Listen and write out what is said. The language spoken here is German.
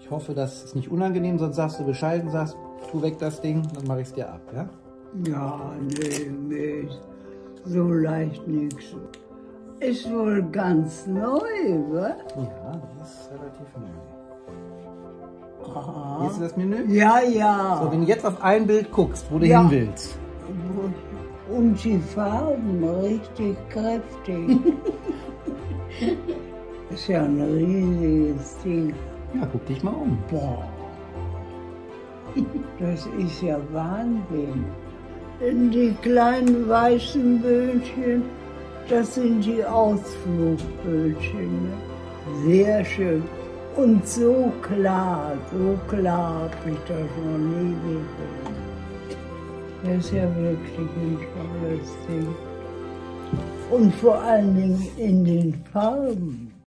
Ich hoffe, das ist nicht unangenehm, sonst sagst du Bescheid und sagst, tu weg das Ding, dann mache ich es dir ab, ja? Ja, nee, nee, so leicht nichts. Ist wohl ganz neu, wa? Ja, das ist relativ neu. Aha. Siehst du das Menü? Ja, ja. So, wenn du jetzt auf ein Bild guckst, wo du Ja. hin willst. Und die Farben richtig kräftig. ist ja ein riesiges Ding. Ja, guck dich mal um. Boah. Das ist ja Wahnsinn. Die kleinen weißen Bötchen, das sind die Ausflugbötchen. Ne? Sehr schön. Und so klar, so klar habe ich das noch nie gesehen. Das ist ja wirklich ein tolles Ding. Und vor allen Dingen in den Farben.